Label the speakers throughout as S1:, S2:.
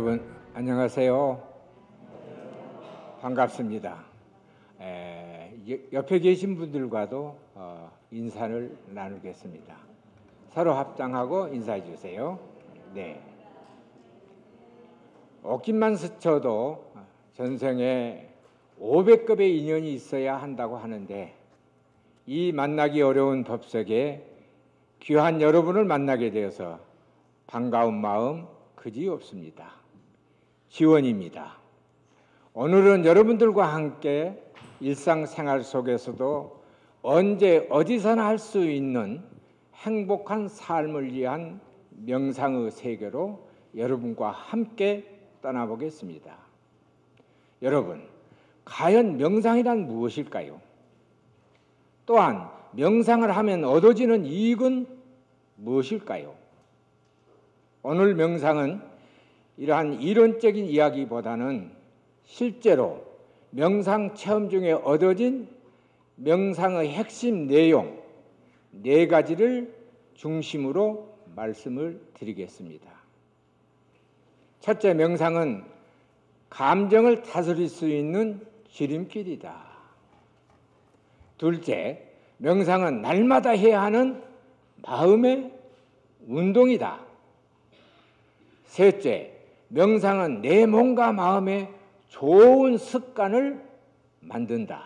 S1: 여러분 안녕하세요. 반갑습니다. 에, 옆에 계신 분들과도 어, 인사를 나누겠습니다. 서로 합장하고 인사해 주세요. 네. 옷깃만 스쳐도 전생에 500급의 인연이 있어야 한다고 하는데 이 만나기 어려운 법석에 귀한 여러분을 만나게 되어서 반가운 마음 그지 없습니다. 지원입니다. 오늘은 여러분들과 함께 일상생활 속에서도 언제 어디서나 할 수 있는 행복한 삶을 위한 명상의 세계로 여러분과 함께 떠나보겠습니다. 여러분, 과연 명상이란 무엇일까요? 또한 명상을 하면 얻어지는 이익은 무엇일까요? 오늘 명상은 이러한 이론적인 이야기보다는 실제로 명상 체험 중에 얻어진 명상의 핵심 내용 네 가지를 중심으로 말씀을 드리겠습니다. 첫째 명상은 감정을 다스릴 수 있는 지름길이다. 둘째, 명상은 날마다 해야 하는 마음의 운동이다. 셋째, 명상은 내 몸과 마음에 좋은 습관을 만든다.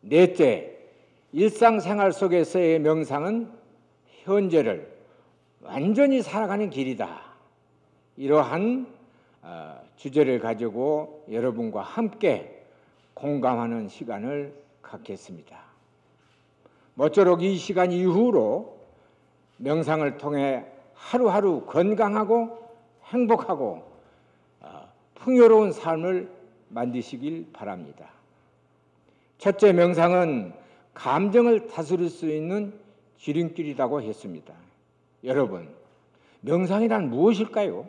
S1: 넷째, 일상생활 속에서의 명상은 현재를 완전히 살아가는 길이다. 이러한 어, 주제를 가지고 여러분과 함께 공감하는 시간을 갖겠습니다. 모쪼록 이 시간 이후로 명상을 통해 하루하루 건강하고 행복하고 어, 풍요로운 삶을 만드시길 바랍니다. 첫째 명상은 감정을 다스릴 수 있는 지름길이라고 했습니다. 여러분, 명상이란 무엇일까요?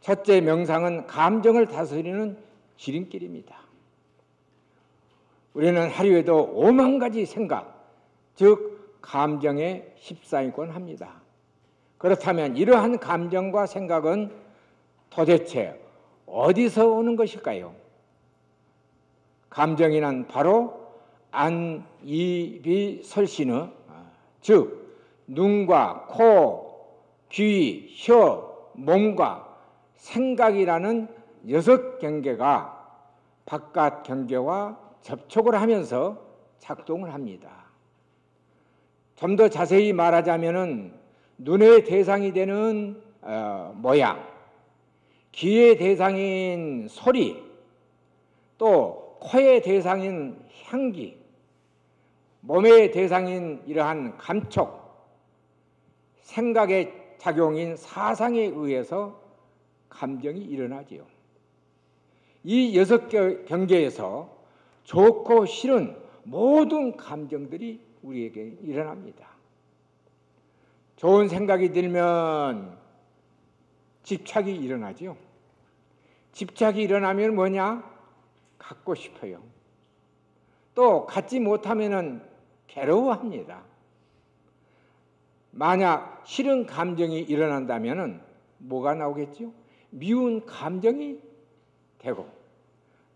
S1: 첫째 명상은 감정을 다스리는 지름길입니다. 우리는 하루에도 오만 가지 생각, 즉 감정에 휩싸이곤 합니다. 그렇다면 이러한 감정과 생각은 도대체 어디서 오는 것일까요? 감정이란 바로 안, 입이 설신의 즉 눈과 코, 귀, 혀, 몸과 생각이라는 여섯 경계가 바깥 경계와 접촉을 하면서 작동을 합니다. 좀 더 자세히 말하자면은 눈의 대상이 되는 어, 모양, 귀의 대상인 소리, 또 코의 대상인 향기, 몸의 대상인 이러한 감촉, 생각의 작용인 사상에 의해서 감정이 일어나지요. 이 여섯 경계에서 좋고 싫은 모든 감정들이 우리에게 일어납니다. 좋은 생각이 들면 집착이 일어나죠. 집착이 일어나면 뭐냐? 갖고 싶어요. 또 갖지 못하면 괴로워합니다. 만약 싫은 감정이 일어난다면 뭐가 나오겠죠? 미운 감정이 되고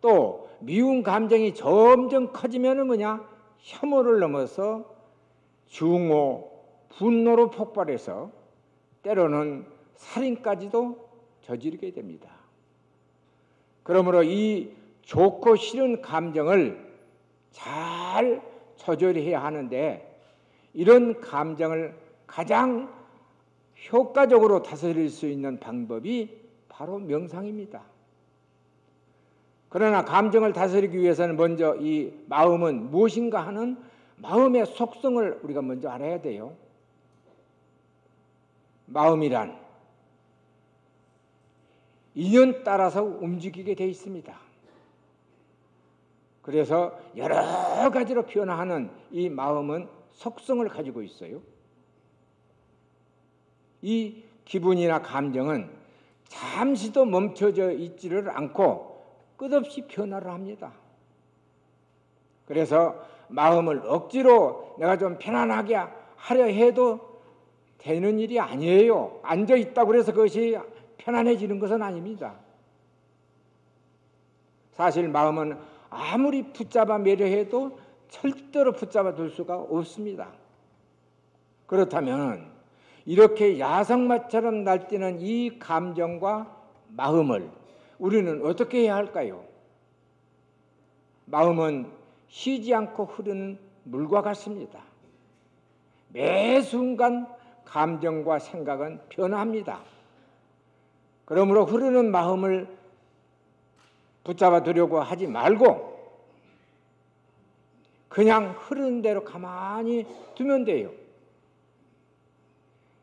S1: 또 미운 감정이 점점 커지면은 뭐냐 혐오를 넘어서 중오 분노로 폭발해서 때로는 살인까지도 저지르게 됩니다. 그러므로 이 좋고 싫은 감정을 잘 조절해야 하는데 이런 감정을 가장 효과적으로 다스릴 수 있는 방법이 바로 명상입니다. 그러나 감정을 다스리기 위해서는 먼저 이 마음은 무엇인가 하는 마음의 속성을 우리가 먼저 알아야 돼요. 마음이란 인연 따라서 움직이게 돼 있습니다. 그래서 여러 가지로 변화하는 이 마음은 속성을 가지고 있어요. 이 기분이나 감정은 잠시도 멈춰져 있지를 않고 끝없이 변화를 합니다. 그래서 마음을 억지로 내가 좀 편안하게 하려 해도 되는 일이 아니에요. 앉아 있다고 해서 그것이 편안해지는 것은 아닙니다. 사실 마음은 아무리 붙잡아 매려해도 절대로 붙잡아 둘 수가 없습니다. 그렇다면 이렇게 야성마처럼 날뛰는 이 감정과 마음을 우리는 어떻게 해야 할까요? 마음은 쉬지 않고 흐르는 물과 같습니다. 매 순간 감정과 생각은 변합니다. 그러므로 흐르는 마음을 붙잡아 두려고 하지 말고 그냥 흐르는 대로 가만히 두면 돼요.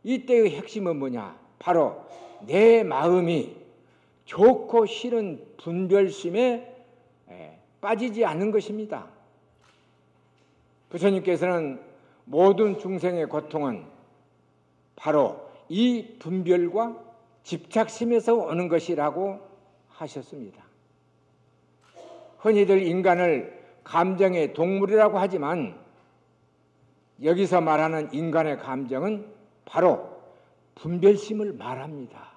S1: 이때의 핵심은 뭐냐? 바로 내 마음이 좋고 싫은 분별심에 빠지지 않는 것입니다. 부처님께서는 모든 중생의 고통은 바로 이 분별과 집착심에서 오는 것이라고 하셨습니다. 흔히들 인간을 감정의 동물이라고 하지만 여기서 말하는 인간의 감정은 바로 분별심을 말합니다.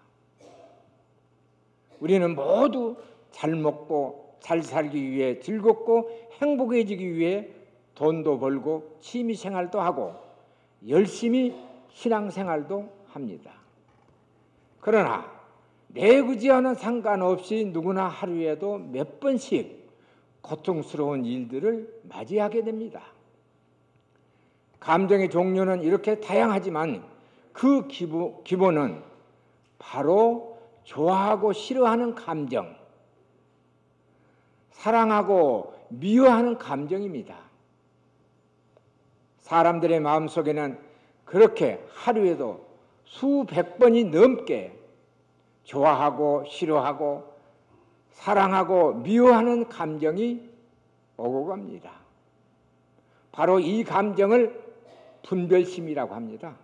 S1: 우리는 모두 잘 먹고 잘 살기 위해 즐겁고 행복해지기 위해 돈도 벌고 취미 생활도 하고 열심히 신앙 생활도 합니다. 그러나 내 의지와는 상관없이 누구나 하루에도 몇 번씩 고통스러운 일들을 맞이하게 됩니다. 감정의 종류는 이렇게 다양하지만 그 기본, 기본은 바로 좋아하고 싫어하는 감정, 사랑하고 미워하는 감정입니다. 사람들의 마음속에는 그렇게 하루에도 수백 번이 넘게 좋아하고 싫어하고 사랑하고 미워하는 감정이 오고 갑니다. 바로 이 감정을 분별심이라고 합니다.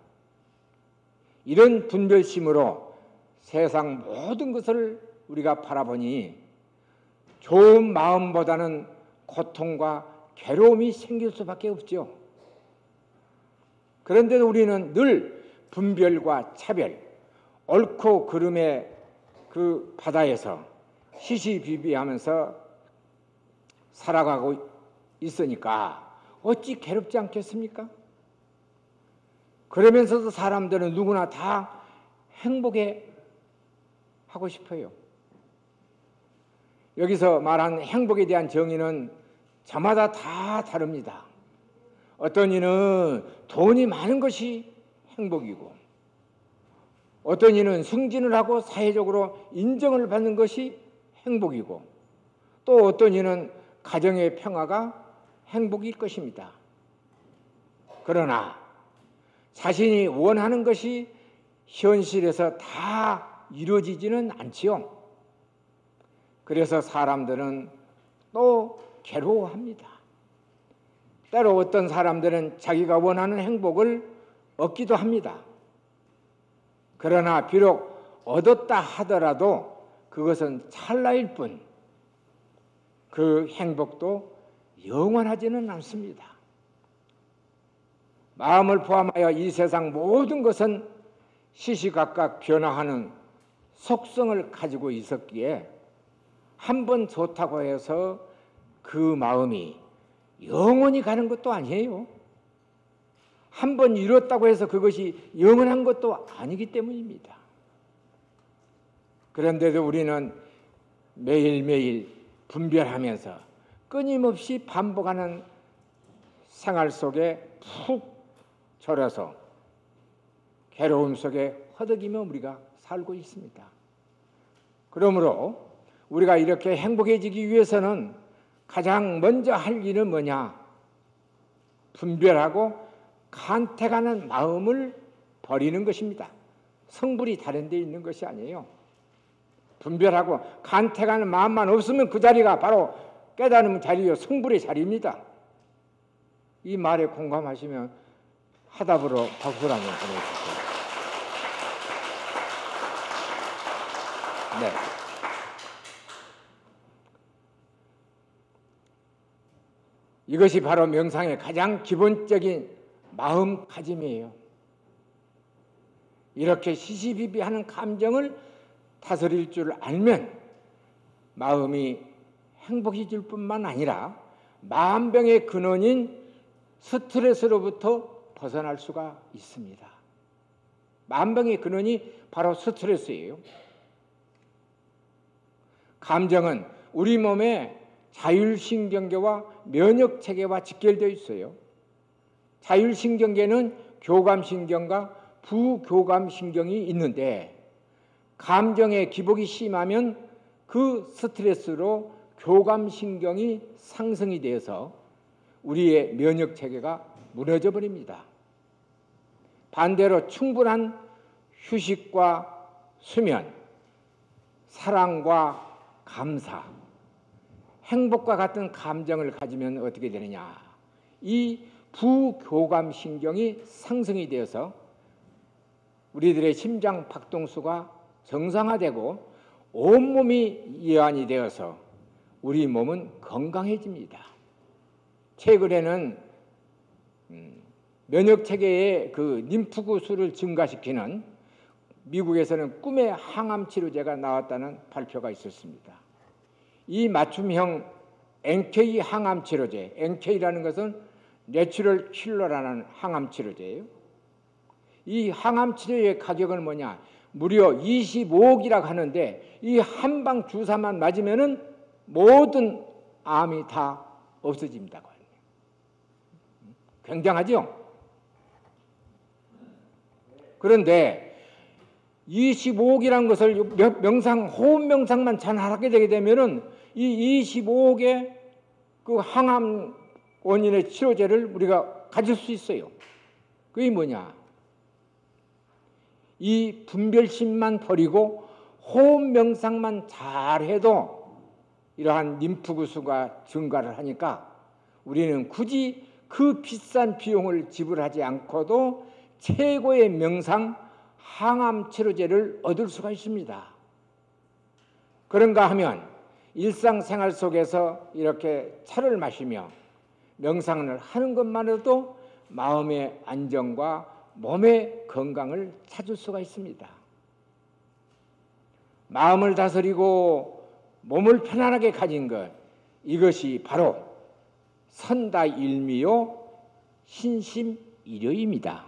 S1: 이런 분별심으로 세상 모든 것을 우리가 바라보니 좋은 마음보다는 고통과 괴로움이 생길 수밖에 없죠. 그런데도 우리는 늘 분별과 차별, 옳고 그름의 그 바다에서 시시비비하면서 살아가고 있으니까 어찌 괴롭지 않겠습니까? 그러면서도 사람들은 누구나 다 행복해 하고 싶어요. 여기서 말한 행복에 대한 정의는 저마다 다 다릅니다. 어떤 이는 돈이 많은 것이 행복이고, 어떤 이는 승진을 하고 사회적으로 인정을 받는 것이 행복이고, 또 어떤 이는 가정의 평화가 행복일 것입니다. 그러나 자신이 원하는 것이 현실에서 다 이루어지지는 않지요. 그래서 사람들은 또 괴로워합니다. 때로 어떤 사람들은 자기가 원하는 행복을 얻기도 합니다. 그러나 비록 얻었다 하더라도 그것은 찰나일 뿐, 그 행복도 영원하지는 않습니다. 마음을 포함하여 이 세상 모든 것은 시시각각 변화하는 속성을 가지고 있었기에 한 번 좋다고 해서 그 마음이 영원히 가는 것도 아니에요. 한 번 이뤘다고 해서 그것이 영원한 것도 아니기 때문입니다. 그런데도 우리는 매일매일 분별하면서 끊임없이 반복하는 생활 속에 푹 절여서 괴로움 속에 허덕이며 우리가 살고 있습니다. 그러므로 우리가 이렇게 행복해지기 위해서는 가장 먼저 할 일은 뭐냐? 분별하고 간택하는 마음을 버리는 것입니다. 성불이 다른 데 있는 것이 아니에요. 분별하고 간택하는 마음만 없으면 그 자리가 바로 깨달음 자리요 성불의 자리입니다. 이 말에 공감하시면 화답으로 박수를 한번 보내주세요. 네. 이것이 바로 명상의 가장 기본적인 마음가짐이에요. 이렇게 시시비비하는 감정을 다스릴 줄 알면 마음이 행복해질 뿐만 아니라 마음병의 근원인 스트레스로부터 벗어날 수가 있습니다. 마음병의 근원이 바로 스트레스예요. 감정은 우리 몸의 자율신경계와 면역체계와 직결되어 있어요. 자율신경계는 교감신경과 부교감신경이 있는데 감정의 기복이 심하면 그 스트레스로 교감신경이 상승이 되어서 우리의 면역체계가 무너져 버립니다. 반대로 충분한 휴식과 수면, 사랑과 감사, 행복과 같은 감정을 가지면 어떻게 되느냐? 이 부교감 신경이 상승이 되어서 우리들의 심장 박동수가 정상화되고 온몸이 이완이 되어서 우리 몸은 건강해집니다. 최근에는 음, 면역 체계의 그 림프구 수를 증가시키는 미국에서는 꿈의 항암 치료제가 나왔다는 발표가 있었습니다. 이 맞춤형 NK 항암 치료제, NK라는 것은 natural killer라는 항암 치료제예요. 이 항암 치료의 가격은 뭐냐? 무려 25억이라고 하는데 이 한 방 주사만 맞으면은 모든 암이 다 없어집니다고 하네요. 굉장하죠? 그런데 25억이라는 것을 명상 호흡 명상만 잘 하게 되게 되면은 이 25억의 그 항암 원인의 치료제를 우리가 가질 수 있어요. 그게 뭐냐? 이 분별심만 버리고 호흡 명상만 잘해도 이러한 림프구수가 증가를 하니까 우리는 굳이 그 비싼 비용을 지불하지 않고도 최고의 명상 항암 치료제를 얻을 수가 있습니다. 그런가 하면 일상생활 속에서 이렇게 차를 마시며 명상을 하는 것만으로도 마음의 안정과 몸의 건강을 찾을 수가 있습니다. 마음을 다스리고 몸을 편안하게 가진 것 이것이 바로 선다일미요 신심일요입니다.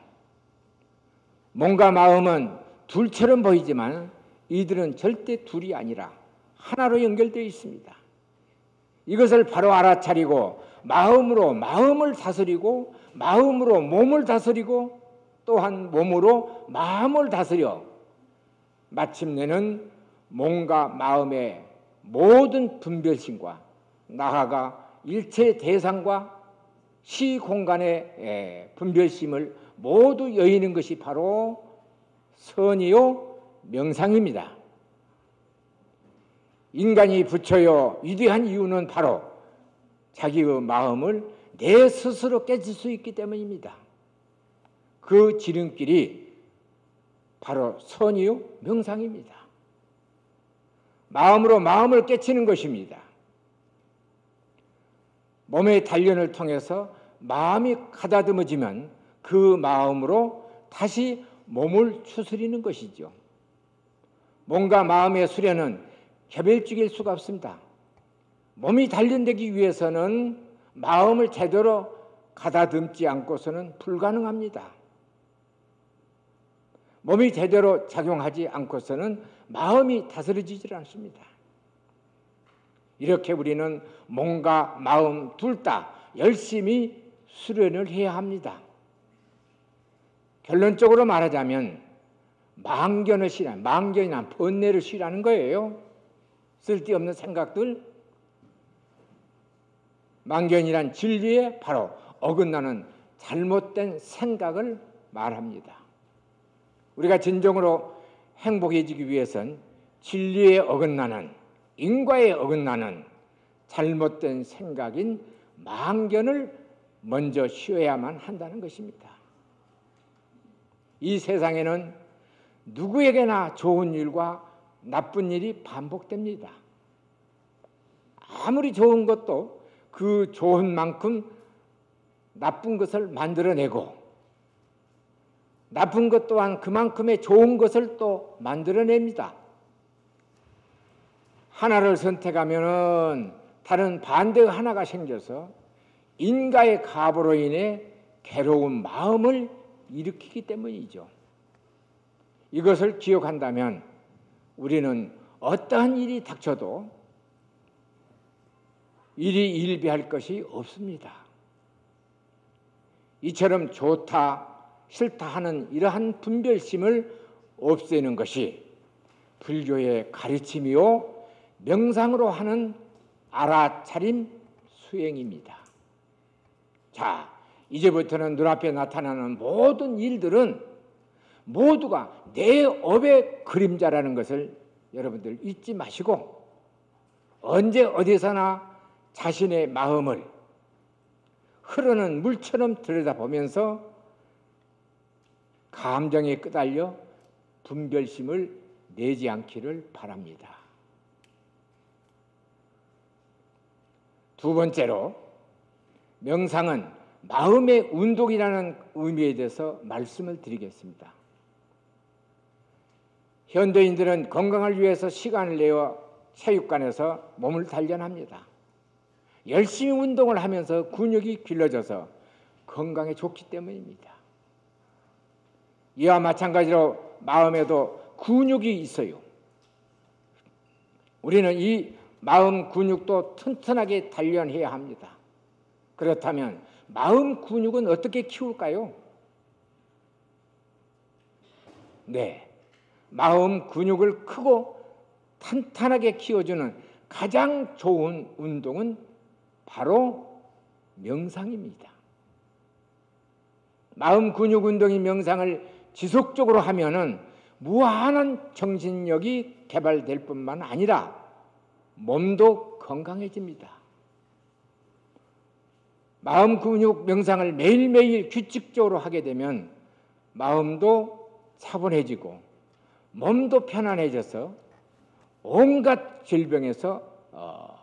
S1: 몸과 마음은 둘처럼 보이지만 이들은 절대 둘이 아니라 하나로 연결되어 있습니다. 이것을 바로 알아차리고 마음으로 마음을 다스리고 마음으로 몸을 다스리고 또한 몸으로 마음을 다스려 마침내는 몸과 마음의 모든 분별심과 나아가 일체 대상과 시 공간의 분별심을 모두 여의는 것이 바로 선이요 명상입니다. 인간이 부처요 위대한 이유는 바로 자기의 마음을 내 스스로 깨질 수 있기 때문입니다. 그 지름길이 바로 선이요 명상입니다. 마음으로 마음을 깨치는 것입니다. 몸의 단련을 통해서 마음이 가다듬어지면 그 마음으로 다시 몸을 추스리는 것이죠. 몸과 마음의 수련은 개별적일 수가 없습니다. 몸이 단련되기 위해서는 마음을 제대로 가다듬지 않고서는 불가능합니다. 몸이 제대로 작용하지 않고서는 마음이 다스려지질 않습니다. 이렇게 우리는 몸과 마음 둘 다 열심히 수련을 해야 합니다. 결론적으로 말하자면 망견을 쉬라, 망견이나 번뇌를 쉬라는 거예요. 쓸데없는 생각들. 망견이란 진리에 바로 어긋나는 잘못된 생각을 말합니다. 우리가 진정으로 행복해지기 위해선 진리에 어긋나는 인과에 어긋나는 잘못된 생각인 망견을 먼저 쉬어야만 한다는 것입니다. 이 세상에는 누구에게나 좋은 일과 나쁜 일이 반복됩니다. 아무리 좋은 것도 그 좋은 만큼 나쁜 것을 만들어내고 나쁜 것 또한 그만큼의 좋은 것을 또 만들어냅니다. 하나를 선택하면은 다른 반대 하나가 생겨서 인가의 가보로 인해 괴로운 마음을 일으키기 때문이죠. 이것을 기억한다면 우리는 어떠한 일이 닥쳐도 일이 일비할 것이 없습니다. 이처럼 좋다, 싫다 하는 이러한 분별심을 없애는 것이 불교의 가르침이요 명상으로 하는 알아차림 수행입니다. 자, 이제부터는 눈앞에 나타나는 모든 일들은 모두가 내 업의 그림자라는 것을 여러분들 잊지 마시고 언제 어디서나 자신의 마음을 흐르는 물처럼 들여다보면서 감정에 끄달려 분별심을 내지 않기를 바랍니다. 두 번째로 명상은 마음의 운동이라는 의미에 대해서 말씀을 드리겠습니다. 현대인들은 건강을 위해서 시간을 내어 체육관에서 몸을 단련합니다. 열심히 운동을 하면서 근육이 길러져서 건강에 좋기 때문입니다. 이와 마찬가지로 마음에도 근육이 있어요. 우리는 이 마음 근육도 튼튼하게 단련해야 합니다. 그렇다면 마음 근육은 어떻게 키울까요? 네. 마음 근육을 크고 탄탄하게 키워주는 가장 좋은 운동은 바로 명상입니다. 마음 근육 운동인 명상을 지속적으로 하면은 무한한 정신력이 개발될 뿐만 아니라 몸도 건강해집니다. 마음 근육 명상을 매일매일 규칙적으로 하게 되면 마음도 차분해지고 몸도 편안해져서 온갖 질병에서 어,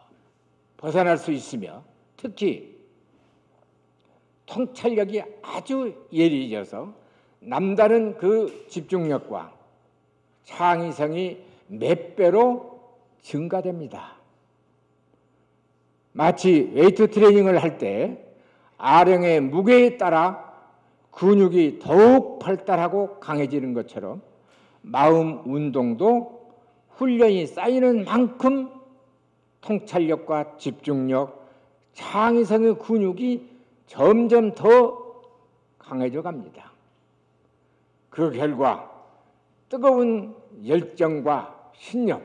S1: 벗어날 수 있으며 특히 통찰력이 아주 예리해져서 남다른 그 집중력과 창의성이 몇 배로 증가됩니다. 마치 웨이트 트레이닝을 할 때 아령의 무게에 따라 근육이 더욱 발달하고 강해지는 것처럼 마음 운동도 훈련이 쌓이는 만큼 통찰력과 집중력, 창의성의 근육이 점점 더 강해져 갑니다. 그 결과 뜨거운 열정과 신념,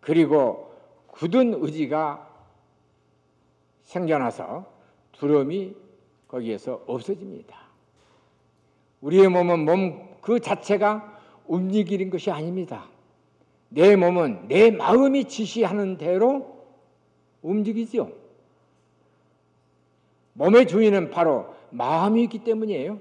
S1: 그리고 굳은 의지가 생겨나서 두려움이 거기에서 없어집니다. 우리의 몸은 몸 그 자체가 움직이는 것이 아닙니다. 내 몸은 내 마음이 지시하는 대로 움직이죠. 몸의 주인은 바로 마음이기 때문이에요.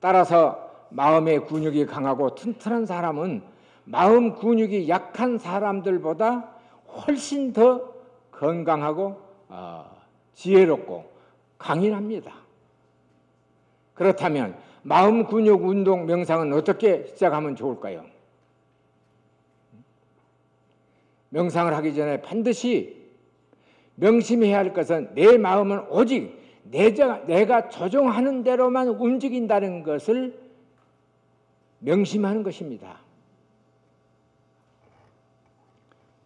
S1: 따라서 마음의 근육이 강하고 튼튼한 사람은 마음 근육이 약한 사람들보다 훨씬 더 건강하고 어, 지혜롭고 강인합니다. 그렇다면 마음 근육 운동 명상은 어떻게 시작하면 좋을까요? 명상을 하기 전에 반드시 명심해야 할 것은 내 마음은 오직 내가, 내가 조종하는 대로만 움직인다는 것을 명심하는 것입니다.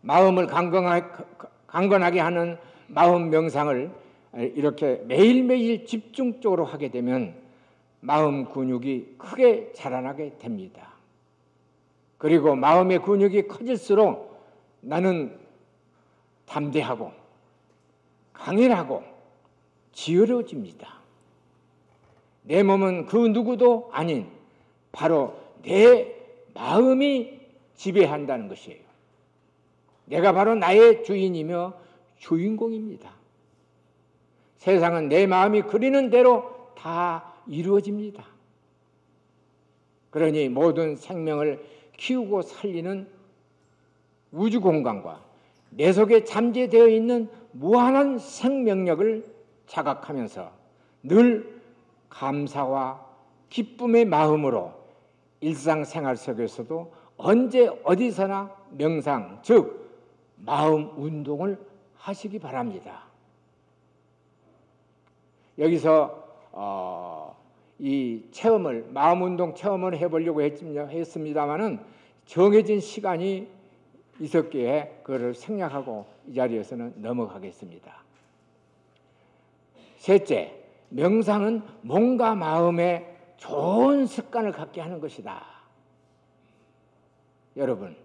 S1: 마음을 강건하게 하는 마음 명상을 이렇게 매일매일 집중적으로 하게 되면 마음 근육이 크게 자라나게 됩니다. 그리고 마음의 근육이 커질수록 나는 담대하고 강인하고 지혜로워집니다. 내 몸은 그 누구도 아닌 바로 내 마음이 지배한다는 것이에요. 내가 바로 나의 주인이며 주인공입니다. 세상은 내 마음이 그리는 대로 다 이루어집니다. 그러니 모든 생명을 키우고 살리는 우주 공간과 내 속에 잠재되어 있는 무한한 생명력을 자각하면서 늘 감사와 기쁨의 마음으로 일상생활 속에서도 언제 어디서나 명상, 즉 마음 운동을 하시기 바랍니다. 여기서 어, 이 체험을 마음 운동 체험을 해보려고 했습니다만은 정해진 시간이 있었기에 그를 생략하고 이 자리에서는 넘어가겠습니다. 셋째, 명상은 몸과 마음에 좋은 습관을 갖게 하는 것이다. 여러분,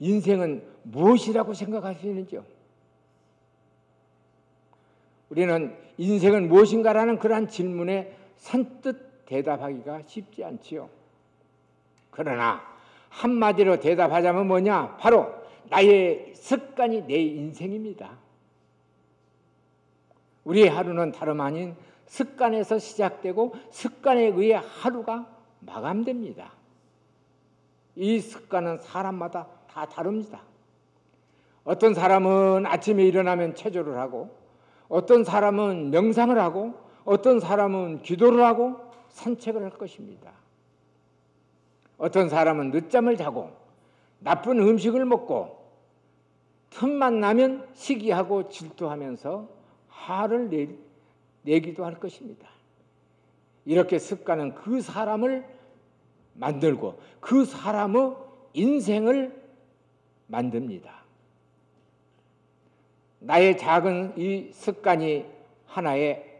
S1: 인생은 무엇이라고 생각하시는지요? 우리는 인생은 무엇인가라는 그러한 질문에 선뜻 대답하기가 쉽지 않지요. 그러나 한마디로 대답하자면 뭐냐? 바로 나의 습관이 내 인생입니다. 우리의 하루는 다름 아닌 습관에서 시작되고 습관에 의해 하루가 마감됩니다. 이 습관은 사람마다 다 다릅니다. 어떤 사람은 아침에 일어나면 체조를 하고 어떤 사람은 명상을 하고 어떤 사람은 기도를 하고 산책을 할 것입니다. 어떤 사람은 늦잠을 자고 나쁜 음식을 먹고 틈만 나면 시기하고 질투하면서 화를 내, 내기도 할 것입니다. 이렇게 습관은 그 사람을 만들고 그 사람의 인생을 만듭니다. 나의 작은 이 습관이 하나의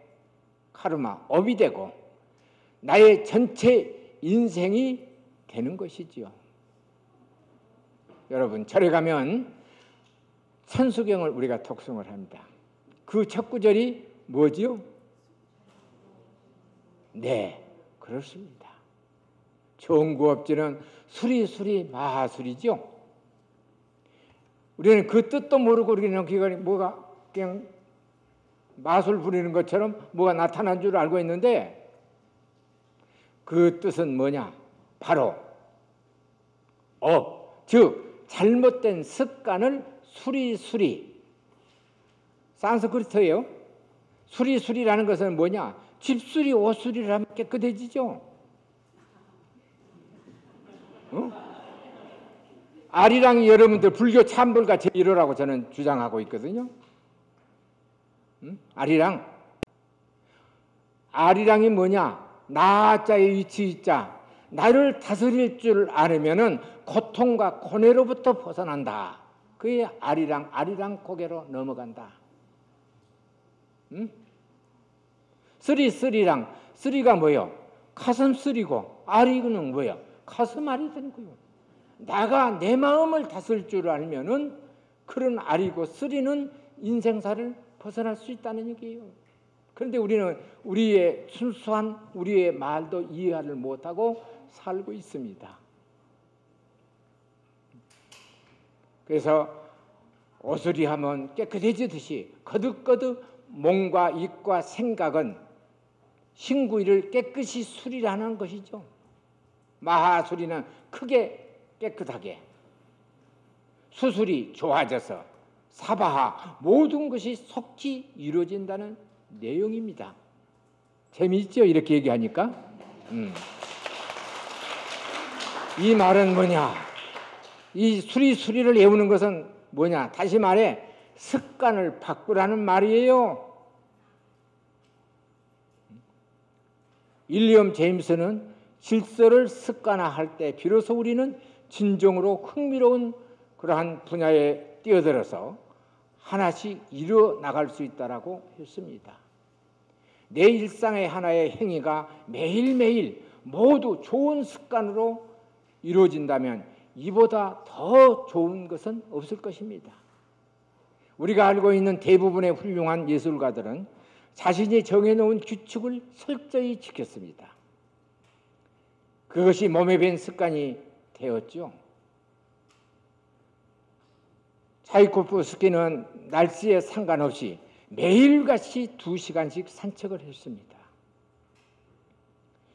S1: 카르마, 업이 되고 나의 전체 인생이 되는 것이지요. 여러분, 절에 가면 천수경을 우리가 독송을 합니다. 그 첫 구절이 뭐지요? 네, 그렇습니다. 좋은 구업지는 수리수리 마하수리죠. 우리는 그 뜻도 모르고 우리는 기관이 뭐가 그냥 마술 부리는 것처럼 뭐가 나타난 줄 알고 있는데 그 뜻은 뭐냐? 바로 어, 즉 잘못된 습관을 수리수리 산스크리트예요. 수리수리라는 것은 뭐냐? 집수리, 옷수리를 하면 깨끗해지죠. 어? 아리랑이 여러분들 불교 참불과 제1호라고 저는 주장하고 있거든요. 응? 아리랑. 아리랑이 뭐냐? 나자의 위치 있자. 나를 다스릴 줄 알으면은 고통과 고뇌로부터 벗어난다. 그게 아리랑, 아리랑 고개로 넘어간다. 응? 쓰리, 쓰리랑, 쓰리가 뭐요? 가슴 쓰리고, 아리는 뭐요? 가슴 아리 되는 거요. 나가 내 마음을 다스릴 줄 알면은 그런 아리고 쓰리는 인생사를 벗어날 수 있다는 얘기예요. 그런데 우리는 우리의 순수한 우리의 말도 이해를 못하고 살고 있습니다. 그래서 오수리 하면 깨끗해지듯이 거듭거듭 몸과 입과 생각은 신구이를 깨끗이 수리라는 것이죠. 마하수리는 크게 깨끗하게 수술이 좋아져서 사바하 모든 것이 속히 이루어진다는 내용입니다. 재미있죠? 이렇게 얘기하니까. 음. 이 말은 뭐냐? 이 수리 수리를 외우는 것은 뭐냐? 다시 말해 습관을 바꾸라는 말이에요. 일리엄 제임스는 질서를 습관화할 때 비로소 우리는 진정으로 흥미로운 그러한 분야에 뛰어들어서 하나씩 이루어 나갈 수 있다라고 했습니다. 내 일상의 하나의 행위가 매일매일 모두 좋은 습관으로 이루어진다면 이보다 더 좋은 것은 없을 것입니다. 우리가 알고 있는 대부분의 훌륭한 예술가들은 자신이 정해놓은 규칙을 철저히 지켰습니다. 그것이 몸에 밴 습관이 되었죠. 차이코프 스키는 날씨에 상관없이 매일같이 두 시간씩 산책을 했습니다.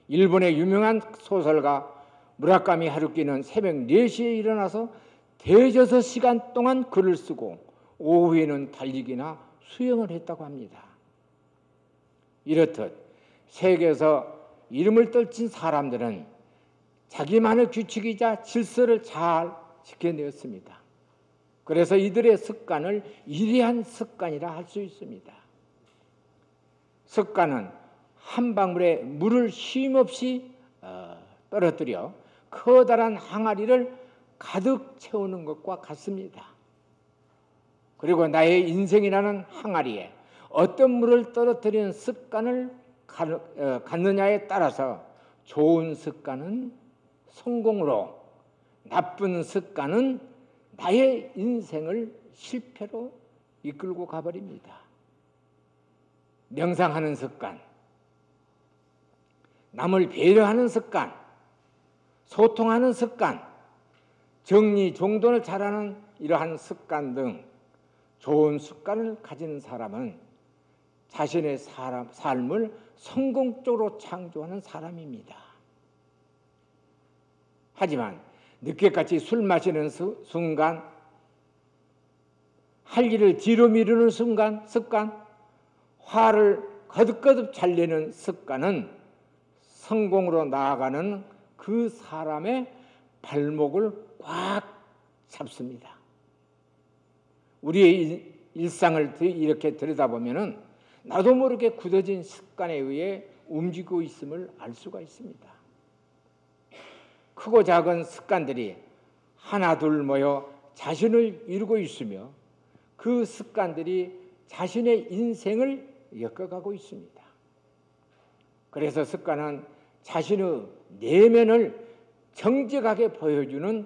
S1: 일본의 유명한 소설가 무라카미 하루키는 새벽 4시에 일어나서 대여섯 시간 동안 글을 쓰고 오후에는 달리기나 수영을 했다고 합니다. 이렇듯 세계에서 이름을 떨친 사람들은 자기만의 규칙이자 질서를 잘 지켜내었습니다. 그래서 이들의 습관을 이리한 습관이라 할 수 있습니다. 습관은 한 방울의 물을 쉼없이 어, 떨어뜨려 커다란 항아리를 가득 채우는 것과 같습니다. 그리고 나의 인생이라는 항아리에 어떤 물을 떨어뜨리는 습관을 어, 갖느냐에 따라서 좋은 습관은 성공으로 나쁜 습관은 나의 인생을 실패로 이끌고 가버립니다. 명상하는 습관, 남을 배려하는 습관, 소통하는 습관, 정리 정돈을 잘하는 이러한 습관 등 좋은 습관을 가진 사람은 자신의 사람, 삶을 성공적으로 창조하는 사람입니다. 하지만 늦게까지 술 마시는 수, 순간, 할 일을 뒤로 미루는 순간, 습관, 화를 거듭거듭 잘 내는 습관은 성공으로 나아가는 그 사람의 발목을 꽉 잡습니다. 우리의 일상을 이렇게 들여다보면 나도 모르게 굳어진 습관에 의해 움직이고 있음을 알 수가 있습니다. 크고 작은 습관들이 하나둘 모여 자신을 이루고 있으며 그 습관들이 자신의 인생을 엮어가고 있습니다. 그래서 습관은 자신의 내면을 정직하게 보여주는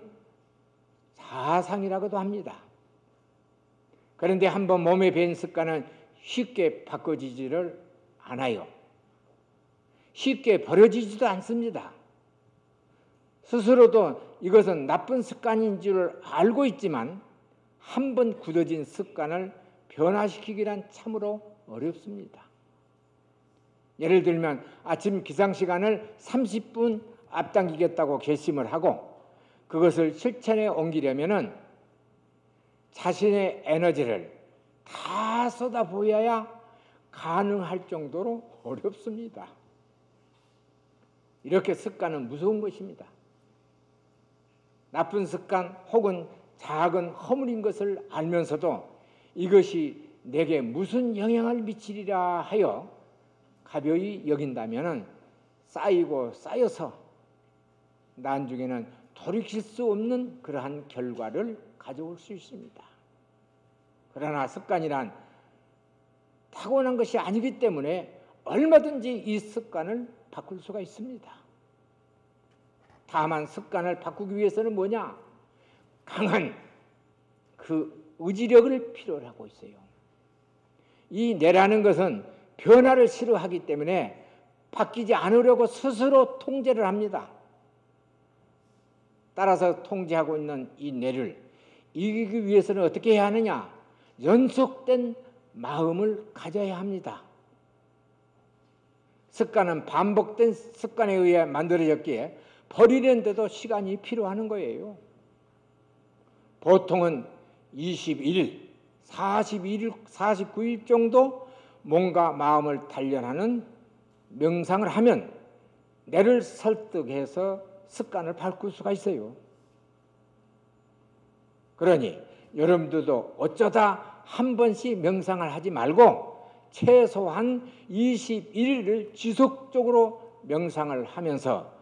S1: 사상이라고도 합니다. 그런데 한번 몸에 밴 습관은 쉽게 바꿔지지를 않아요. 쉽게 버려지지도 않습니다. 스스로도 이것은 나쁜 습관인 줄 알고 있지만 한 번 굳어진 습관을 변화시키기란 참으로 어렵습니다. 예를 들면 아침 기상 시간을 30분 앞당기겠다고 결심을 하고 그것을 실천에 옮기려면은 자신의 에너지를 다 쏟아 보여야 가능할 정도로 어렵습니다. 이렇게 습관은 무서운 것입니다. 나쁜 습관 혹은 작은 허물인 것을 알면서도 이것이 내게 무슨 영향을 미치리라 하여 가벼이 여긴다면 쌓이고 쌓여서 나중에는 돌이킬 수 없는 그러한 결과를 가져올 수 있습니다. 그러나 습관이란 타고난 것이 아니기 때문에 얼마든지 이 습관을 바꿀 수가 있습니다. 다만 습관을 바꾸기 위해서는 뭐냐? 강한 그 의지력을 필요로 하고 있어요. 이 내라는 것은 변화를 싫어하기 때문에 바뀌지 않으려고 스스로 통제를 합니다. 따라서 통제하고 있는 이 뇌를 이기기 위해서는 어떻게 해야 하느냐? 연속된 마음을 가져야 합니다. 습관은 반복된 습관에 의해 만들어졌기에 버리는데도 시간이 필요하는 거예요. 보통은 21일, 41일, 49일 정도 몸과 마음을 단련하는 명상을 하면 뇌를 설득해서 습관을 바꿀 수가 있어요. 그러니 여러분들도 어쩌다 한 번씩 명상을 하지 말고 최소한 21일을 지속적으로 명상을 하면서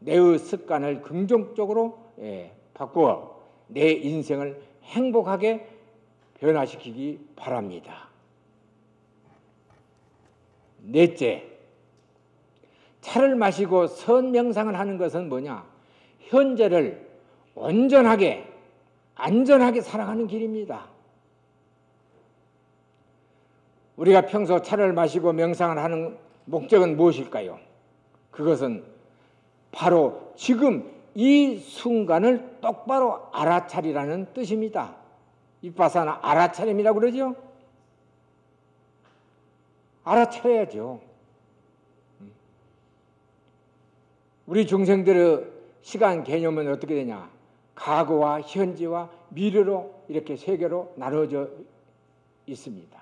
S1: 내의 습관을 긍정적으로 예, 바꾸어 내 인생을 행복하게 변화시키기 바랍니다. 넷째, 차를 마시고 선 명상을 하는 것은 뭐냐? 현재를 온전하게, 안전하게 살아가는 길입니다. 우리가 평소 차를 마시고 명상을 하는 목적은 무엇일까요? 그것은 바로 지금 이 순간을 똑바로 알아차리라는 뜻입니다. 이빠사나 알아차림이라고 그러죠? 알아차려야죠. 우리 중생들의 시간 개념은 어떻게 되냐? 과거와 현재와 미래로 이렇게 세 개로 나눠져 있습니다.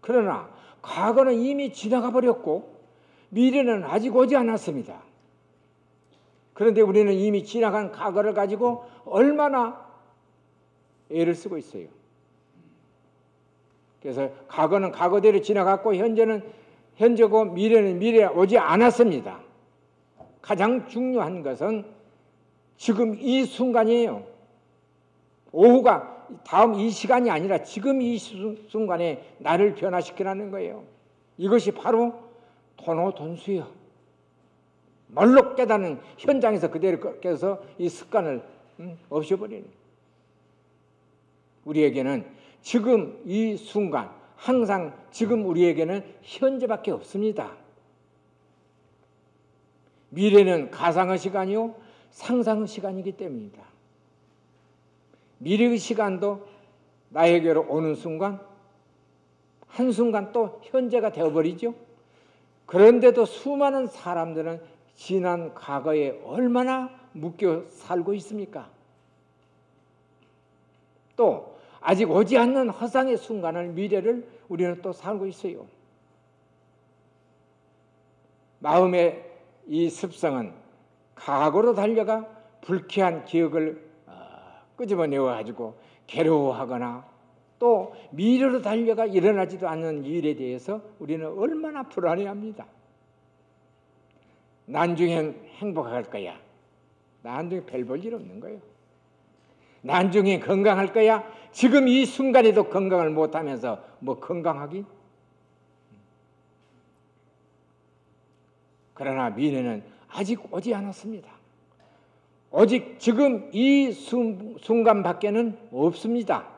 S1: 그러나 과거는 이미 지나가 버렸고 미래는 아직 오지 않았습니다. 그런데 우리는 이미 지나간 과거를 가지고 얼마나 애를 쓰고 있어요. 그래서 과거는 과거대로 지나갔고 현재는 현재고 미래는 미래 오지 않았습니다. 가장 중요한 것은 지금 이 순간이에요. 오후가 다음 이 시간이 아니라 지금 이 순간에 나를 변화시키라는 거예요. 이것이 바로 토노돈수요. 멀록 깨닫는 현장에서 그대로 깨서 이 습관을 음, 없애버리는. 우리에게는 지금 이 순간, 항상 지금 우리에게는 현재밖에 없습니다. 미래는 가상의 시간이요, 상상의 시간이기 때문입니다. 미래의 시간도 나에게로 오는 순간, 한순간 또 현재가 되어버리죠. 그런데도 수많은 사람들은 지난 과거에 얼마나 묶여 살고 있습니까? 또 아직 오지 않는 허상의 순간을 미래를 우리는 또 살고 있어요. 마음의 이 습성은 과거로 달려가 불쾌한 기억을 어, 끄집어내어 가지고 괴로워하거나 또 미래로 달려가 일어나지도 않는 일에 대해서 우리는 얼마나 불안해합니다. 난중에 행복할 거야. 난중에 별 볼 일 없는 거예요. 난중에 건강할 거야. 지금 이 순간에도 건강을 못하면서 뭐 건강하기? 그러나 미래는 아직 오지 않았습니다. 오직 지금 이 순간밖에는 없습니다.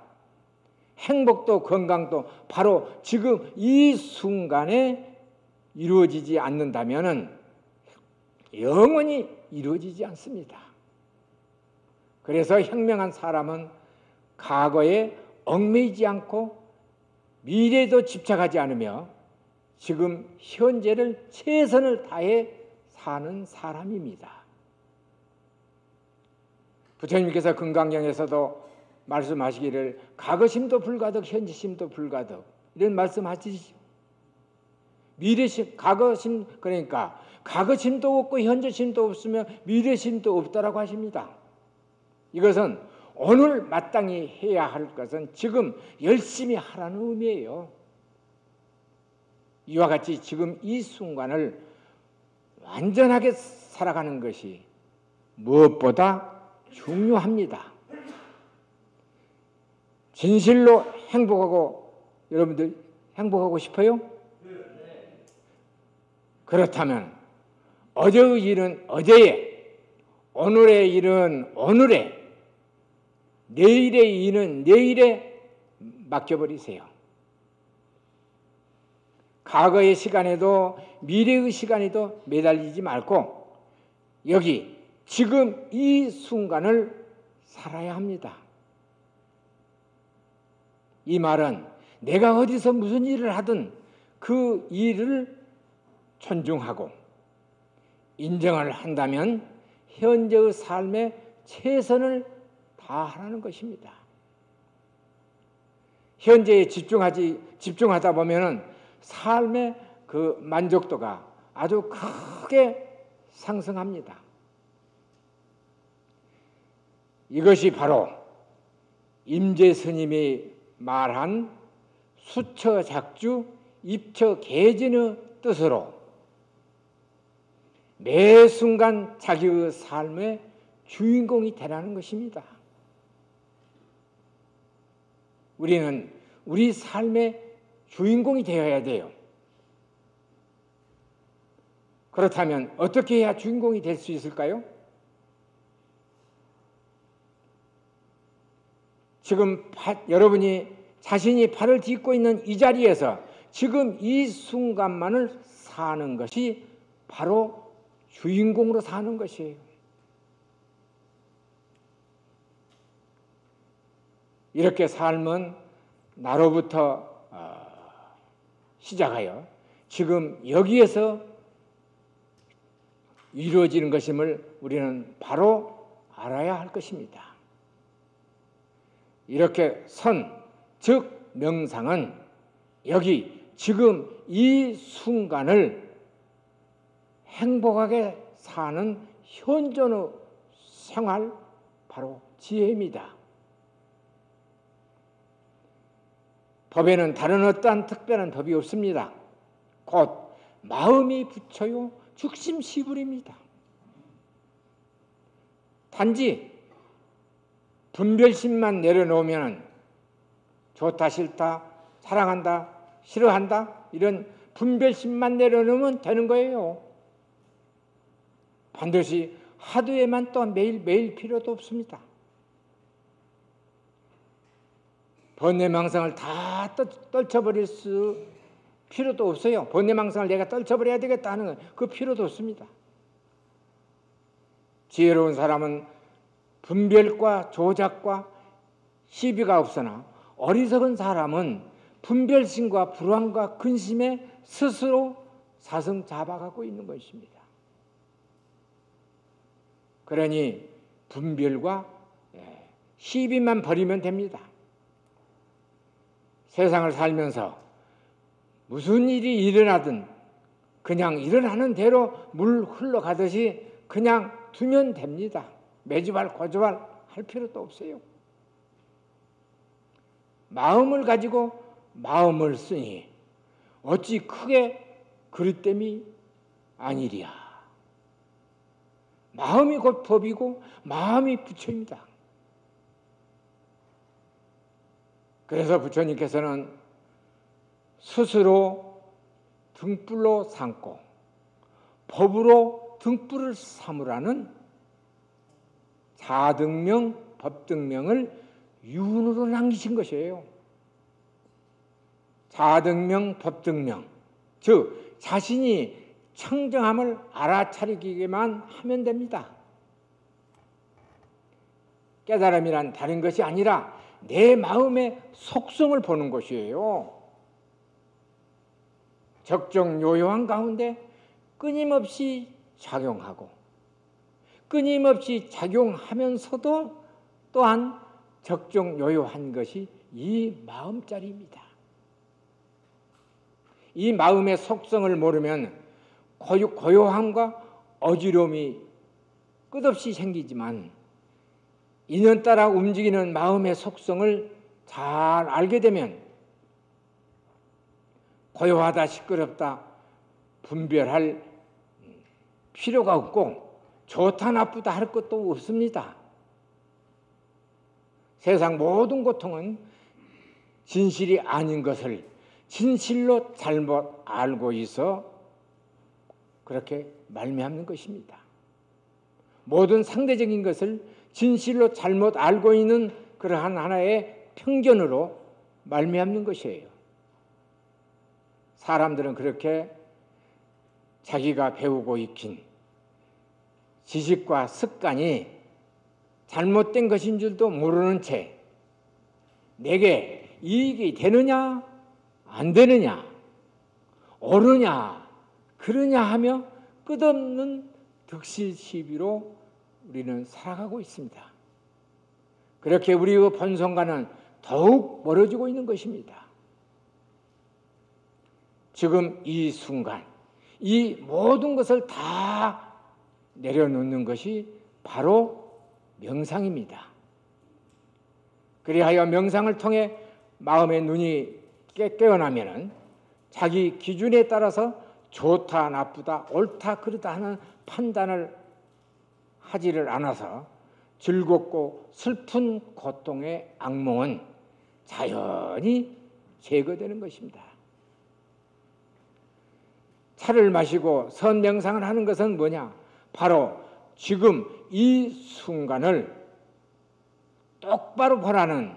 S1: 행복도 건강도 바로 지금 이 순간에 이루어지지 않는다면 영원히 이루어지지 않습니다. 그래서 현명한 사람은 과거에 얽매이지 않고 미래에도 집착하지 않으며 지금 현재를 최선을 다해 사는 사람입니다. 부처님께서 금강경에서도 말씀하시기를 과거심도 불가득 현재심도 불가득 이런 말씀하시죠. 미래심 과거심 그러니까 과거심도 없고 현재심도 없으면 미래심도 없다라고 하십니다. 이것은 오늘 마땅히 해야 할 것은 지금 열심히 하라는 의미예요. 이와 같이 지금 이 순간을 완전하게 살아가는 것이 무엇보다 중요합니다. 진실로 행복하고 여러분들 행복하고 싶어요? 그렇다면 어제의 일은 어제에 오늘의 일은 오늘에 내일의 일은 내일에 맡겨버리세요. 과거의 시간에도 미래의 시간에도 매달리지 말고 여기 지금 이 순간을 살아야 합니다. 이 말은 내가 어디서 무슨 일을 하든 그 일을 존중하고 인정을 한다면 현재의 삶에 최선을 다하라는 것입니다. 현재에 집중하지 집중하다 보면은 삶의 그 만족도가 아주 크게 상승합니다. 이것이 바로 임재 스님이 말한 수처 작주 입처 개진의 뜻으로 매 순간 자기의 삶의 주인공이 되라는 것입니다. 우리는 우리 삶의 주인공이 되어야 돼요. 그렇다면 어떻게 해야 주인공이 될 수 있을까요? 지금 파, 여러분이 자신이 발을 딛고 있는 이 자리에서 지금 이 순간만을 사는 것이 바로 주인공으로 사는 것이에요. 이렇게 삶은 나로부터 어, 시작하여 지금 여기에서 이루어지는 것임을 우리는 바로 알아야 할 것입니다. 이렇게 선, 즉 명상은 여기 지금 이 순간을 행복하게 사는 현존의 생활 바로 지혜입니다. 법에는 다른 어떠한 특별한 법이 없습니다. 곧 마음이 붙여요 죽심시불입니다. 단지 분별심만 내려놓으면 좋다 싫다 사랑한다 싫어한다 이런 분별심만 내려놓으면 되는 거예요. 반드시 하루에만 또 매일 매일 필요도 없습니다. 번뇌망상을 다 떨쳐버릴 수 필요도 없어요. 번뇌망상을 내가 떨쳐버려야 되겠다 는 그 필요도 없습니다. 지혜로운 사람은 분별과 조작과 시비가 없으나 어리석은 사람은 분별심과 불안과 근심에 스스로 사성 잡아가고 있는 것입니다. 그러니 분별과 예, 시비만 버리면 됩니다. 세상을 살면서 무슨 일이 일어나든 그냥 일어나는 대로 물 흘러가듯이 그냥 두면 됩니다. 매주발 고주발 할 필요도 없어요. 마음을 가지고 마음을 쓰니 어찌 크게 그릇됨이 아니랴. 마음이 곧 법이고 마음이 부처입니다. 그래서 부처님께서는 스스로 등불로 삼고 법으로 등불을 삼으라는 자등명, 법등명을 윤으로 남기신 것이에요. 자등명, 법등명. 즉, 자신이 청정함을 알아차리기만 하면 됩니다. 깨달음이란 다른 것이 아니라 내 마음의 속성을 보는 것이에요. 적정요요한 가운데 끊임없이 작용하고 끊임없이 작용하면서도 또한 적정요요한 것이 이 마음자리입니다. 이 마음의 속성을 모르면 고요함과 어지러움이 끝없이 생기지만 인연 따라 움직이는 마음의 속성을 잘 알게 되면 고요하다 시끄럽다 분별할 필요가 없고 좋다 나쁘다 할 것도 없습니다. 세상 모든 고통은 진실이 아닌 것을 진실로 잘못 알고 있어 그렇게 말미암는 것입니다. 모든 상대적인 것을 진실로 잘못 알고 있는 그러한 하나의 편견으로 말미암는 것이에요. 사람들은 그렇게 자기가 배우고 익힌 지식과 습관이 잘못된 것인 줄도 모르는 채 내게 이익이 되느냐 안 되느냐 옳으냐 그러냐 하며 끝없는 득실 시비로 우리는 살아가고 있습니다. 그렇게 우리의 본성과는 더욱 멀어지고 있는 것입니다. 지금 이 순간, 이 모든 것을 다 내려놓는 것이 바로 명상입니다. 그리하여 명상을 통해 마음의 눈이 깨어나면 자기 기준에 따라서 좋다, 나쁘다, 옳다, 그르다 하는 판단을 하지를 않아서 즐겁고 슬픈 고통의 악몽은 자연히 제거되는 것입니다. 차를 마시고 선명상을 하는 것은 뭐냐? 바로 지금 이 순간을 똑바로 보라는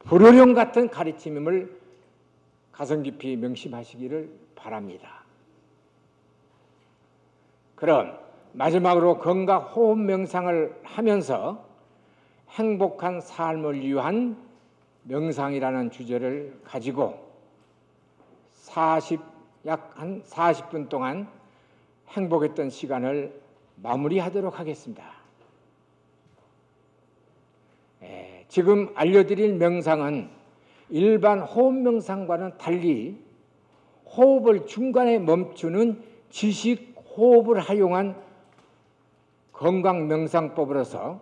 S1: 불호령 같은 가르침임을 가슴 깊이 명심하시기를 바랍니다. 그럼 마지막으로 건강 호흡 명상을 하면서 행복한 삶을 위한 명상이라는 주제를 가지고 40, 약 한 40분 동안 행복했던 시간을 마무리하도록 하겠습니다. 에, 지금 알려드릴 명상은 일반 호흡 명상과는 달리 호흡을 중간에 멈추는 지식 호흡을 활용한 건강 명상법으로서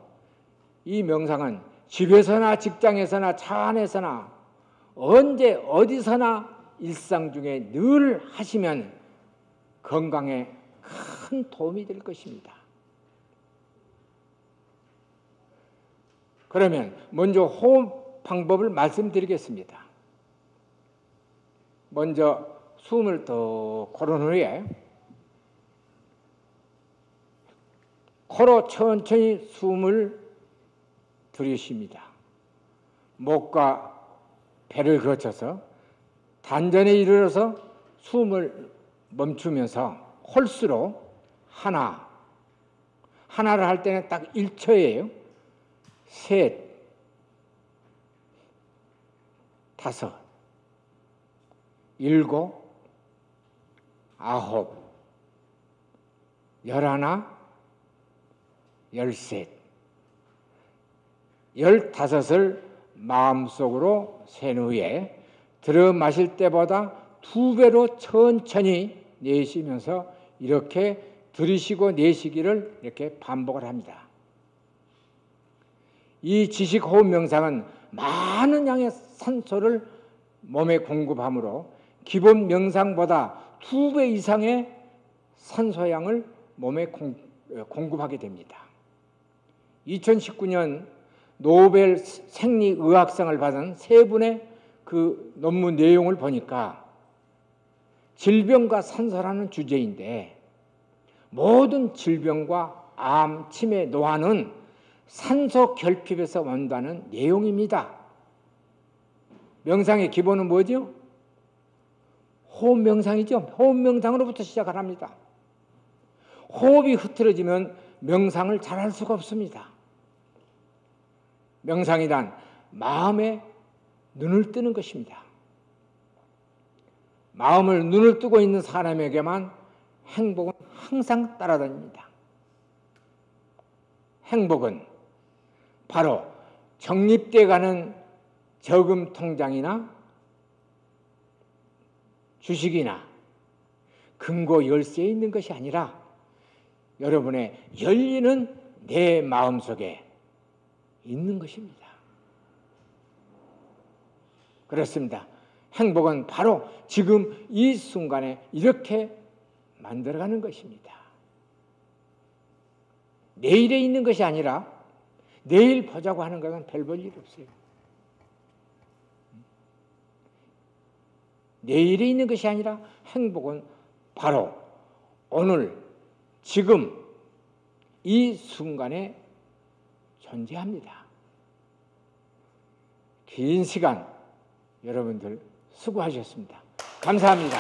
S1: 이 명상은 집에서나 직장에서나 차 안에서나 언제 어디서나 일상 중에 늘 하시면 건강에 큰 도움이 될 것입니다. 그러면 먼저 호흡 방법을 말씀드리겠습니다. 먼저 숨을 더 고른 후에 코로 천천히 숨을 들이쉽니다. 목과 배를 거쳐서 단전에 이르러서 숨을 멈추면서 홀수로 하나 하나를 할 때는 딱 1초예요. 셋 다섯 일곱 아홉 열하나 열셋 열다섯을 마음속으로 센 후에 들어 마실 때보다 두 배로 천천히 내쉬면서 이렇게 들이쉬고 내쉬기를 이렇게 반복을 합니다. 이 지식 호흡 명상은 많은 양의 산소를 몸에 공급하므로 기본 명상보다 두 배 이상의 산소양을 몸에 공, 공급하게 됩니다. 2019년 노벨 생리의학상을 받은 세 분의 그 논문 내용을 보니까 질병과 산소라는 주제인데 모든 질병과 암, 치매, 노화는 산소 결핍에서 온다는 내용입니다. 명상의 기본은 뭐죠? 호흡 명상이죠. 호흡 명상으로부터 시작을 합니다. 호흡이 흐트러지면 명상을 잘할 수가 없습니다. 명상이란 마음에 눈을 뜨는 것입니다. 마음을 눈을 뜨고 있는 사람에게만 행복은 항상 따라다닙니다. 행복은 바로 적립돼 가는 저금 통장이나 주식이나 금고 열쇠에 있는 것이 아니라 여러분의 열리는 내 마음 속에 있는 것입니다. 그렇습니다. 행복은 바로 지금 이 순간에 이렇게 만들어가는 것입니다. 내일에 있는 것이 아니라 내일 보자고 하는 것은 별 볼 일 없어요. 내일에 있는 것이 아니라 행복은 바로 오늘, 지금, 이 순간에 존재합니다. 긴 시간 여러분들 수고하셨습니다. 감사합니다.